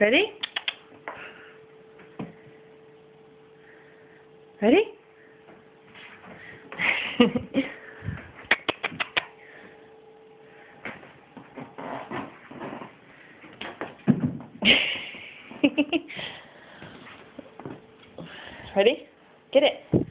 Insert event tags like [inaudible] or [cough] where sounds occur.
Ready? Ready? [laughs] Ready? Get it.